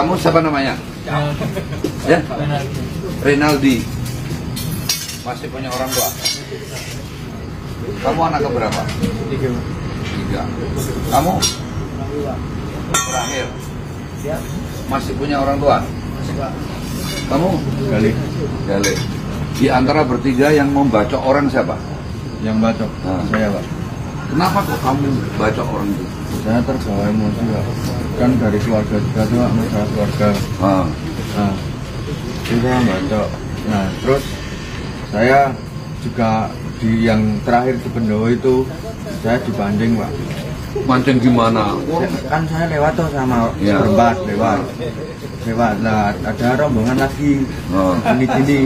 Kamu siapa namanya? Ya? Renaldi. Masih punya orang tua? Kamu anak keberapa? Tiga. Kamu? Terakhir. Masih punya orang tua? Kamu? Kali Gali. Di antara bertiga yang membacok orang siapa? yang bacok Ah. saya pak. Kenapa kok kamu bacok orang itu? Saya terbawa emosi pak. Kan dari keluarga juga tuh masalah keluarga. Ah, Nah, itu bacok. Nah terus saya juga di yang terakhir di Bendowo itu saya dibanding pak. mancing gimana? Saya- kan saya lewat tuh sama Iya. berempat lewat lewat nah ada rombongan lagi Oh. gini gini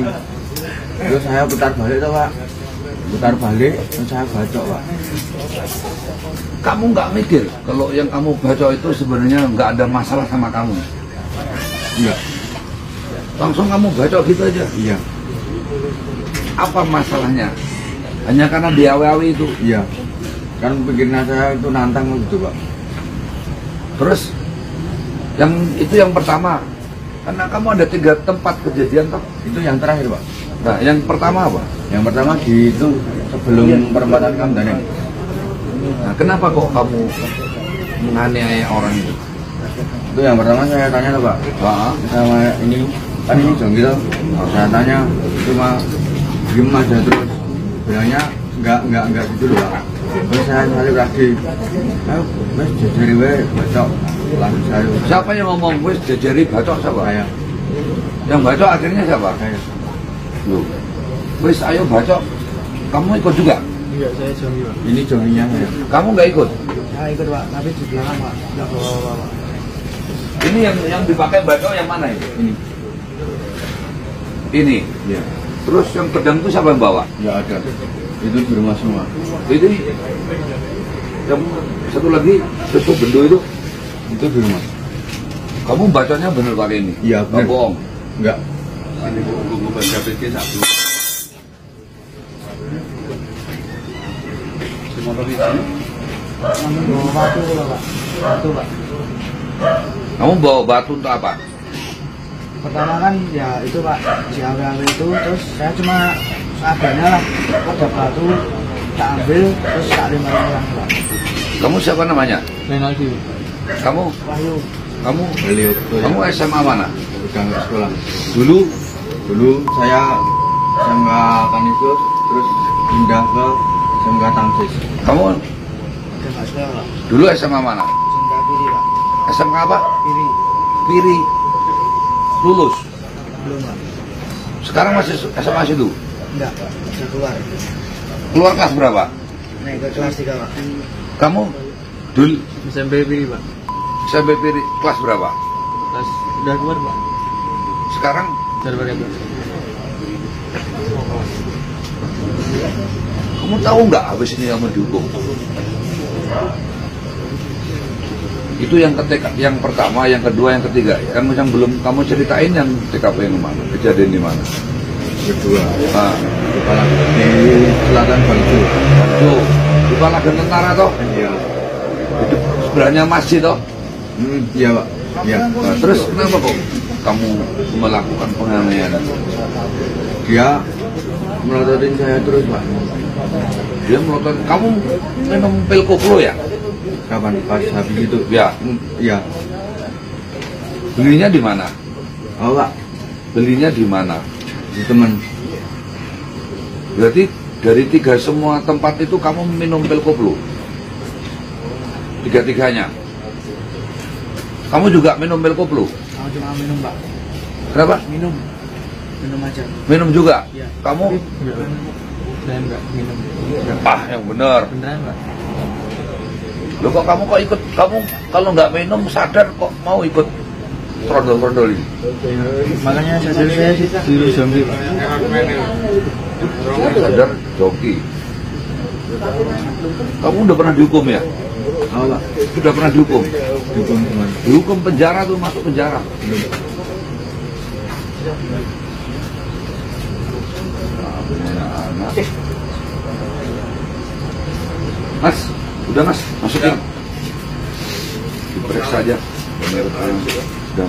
terus saya putar balik tuh pak putar balik saya bacok pak Kamu nggak mikir kalau yang kamu bacok itu sebenarnya nggak ada masalah sama kamu? iya Langsung kamu bacok gitu aja. iya Apa masalahnya? Hanya karena di awe-awe itu. iya kan pikiran saya itu nantang gitu pak Terus yang itu yang pertama. Karena kamu ada tiga tempat kejadian toh. itu yang terakhir pak Nah, yang pertama apa? yang pertama di itu sebelum perempatan Kamdanen Nah, kenapa kok kamu menganiaya orang itu? itu yang pertama saya tanya tuh pak Wah, sama ini kan ini jong gitu. Saya tanya cuma diem aja terus. Bilangnya enggak enggak enggak gitu loh pak. Terus saya salib lagi ayo wes jajari we bacok. Langsung saya siapa yang ngomong wis jajari bacok siapa? saya. Yang bacok akhirnya siapa? saya Loh. Wis ayo bacok. Kamu ikut juga? Iya, saya Jongi, Pak. ini jonginya Kamu nggak ikut? Saya ikut, Pak, tapi di belakang, Pak. Nggak bawa-bawa, Pak. Ini yang yang dipakai bacok yang mana itu? ini Ini. ya Terus yang pedang itu siapa yang bawa? ya ada itu di rumah semua Ini yang satu lagi tutup bendo itu. itu di rumah Kamu bacanya bener pakai ini? Iya, bener. bohong. enggak Ini buku batu, Pak. Batu, Pak. Kamu bawa batu untuk apa? Pertama kan, ya itu, Pak. Si awe-awe itu, terus saya cuma seadanya lah. Ada batu, tak ambil, terus tak lima orang, Pak. Kamu siapa namanya? Renaldi. Kamu? Wahyu. Kamu? beliau itu Kamu SMA mana? sekolah Dulu dulu saya SMK Kanisius terus pindah ke SMK Tamsis kamu dulu SMA mana? Cinta kiri, Pak. SMK apa? Kiri. Piri. Lulus. Belum, Pak. Sekarang masih SMA situ. Enggak, Pak. Udah keluar. Keluar kelas berapa? Naik ke kelas 3, Pak. Kamu dulu SMP kiri, Pak. sampai Piri kelas berapa? Kelas udah keluar, Pak. Sekarang kamu tahu nggak habis ini kamu dihukum? Itu yang ketika, yang pertama, yang kedua, yang ketiga. Yang yang belum kamu ceritain yang TKP yang mana? Kejadian di mana? kedua Nah, di Selatan Bangsu waktu di Palagan Tentara toh, iya di de- sebelahnya masjid toh. hmm, iya pak iya Nah, terus kenapa kok kamu melakukan penganiayaan? dia melototin saya terus pak Dia melotot, kamu minum pil koplo ya? kapan pas habis itu Ya. Iya Belinya di mana? oh pak Belinya di mana? di teman Berarti dari tiga semua tempat itu kamu minum pil koplo? Tiga-tiganya? Kamu juga minum pil koplo? Aku cuma minum, Pak. Kenapa? Minum. Minum aja. Minum juga? Iya. Kamu? Saya enggak minum. Ah, yang benar. Beneran, Pak. Loh kok kamu kok ikut? Kamu kalau nggak minum sadar kok mau ikut trondol-trondol ini? Makanya sadar saya sih di zombie, Pak. Sadar joki. Kamu udah pernah dihukum ya? oh Sudah pernah dihukum? Dihukum penjara tuh masuk penjara. Mas, udah mas, masukin. Diperiksa aja. Sudah